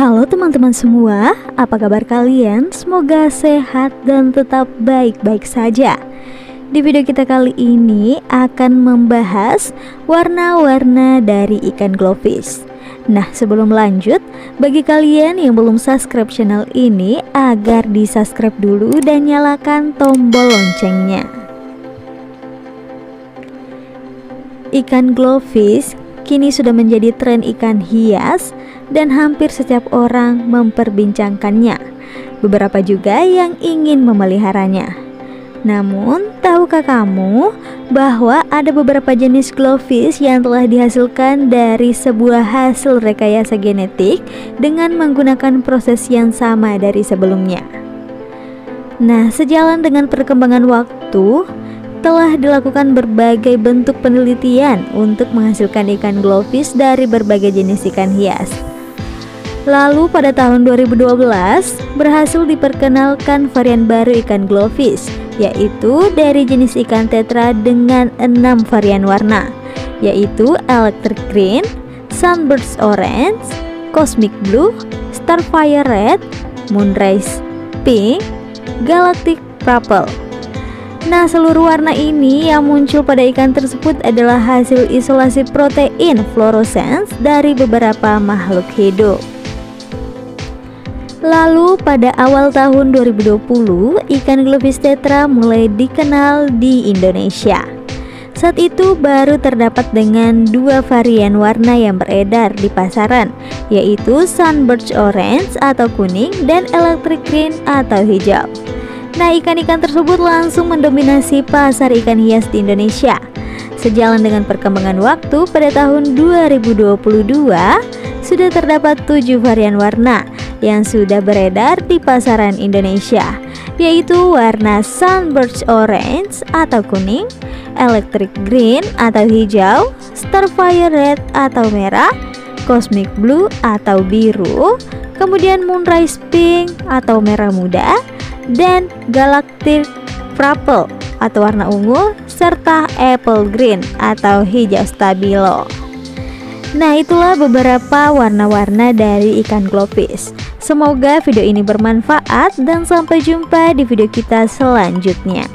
Halo teman-teman semua, apa kabar kalian? Semoga sehat dan tetap baik-baik saja. Di video kita kali ini akan membahas warna-warna dari ikan glowfish. Nah, sebelum lanjut, bagi kalian yang belum subscribe channel ini agar di-subscribe dulu dan nyalakan tombol loncengnya. Ikan glowfish kini sudah menjadi tren ikan hias dan hampir setiap orang memperbincangkannya. Beberapa juga yang ingin memeliharanya. Namun, tahukah kamu bahwa ada beberapa jenis glowfish yang telah dihasilkan dari sebuah hasil rekayasa genetik dengan menggunakan proses yang sama dari sebelumnya? Nah, sejalan dengan perkembangan waktu, telah dilakukan berbagai bentuk penelitian untuk menghasilkan ikan glowfish dari berbagai jenis ikan hias. Lalu pada tahun 2012 berhasil diperkenalkan varian baru ikan glowfish yaitu dari jenis ikan tetra dengan enam varian warna yaitu electric green, sunburst orange, cosmic blue, starfire red, moonrise pink, galactic purple. Nah, seluruh warna ini yang muncul pada ikan tersebut adalah hasil isolasi protein fluorescence dari beberapa makhluk hidup. Lalu pada awal tahun 2020, ikan globis tetra mulai dikenal di Indonesia. Saat itu baru terdapat dengan dua varian warna yang beredar di pasaran, yaitu Sunbird Orange atau kuning dan Electric Green atau hijau. Nah, ikan-ikan tersebut langsung mendominasi pasar ikan hias di Indonesia. Sejalan dengan perkembangan waktu pada tahun 2022, sudah terdapat tujuh varian warna yang sudah beredar di pasaran Indonesia yaitu warna Sunburst Orange atau kuning, Electric Green atau hijau, Starfire Red atau merah, Cosmic Blue atau biru, kemudian Moonrise Pink atau merah muda, dan Galactic Purple atau warna ungu, serta Apple Green atau hijau stabilo. Nah itulah beberapa warna-warna dari ikan glowfish Semoga video ini bermanfaat dan sampai jumpa di video kita selanjutnya